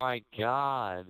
my god.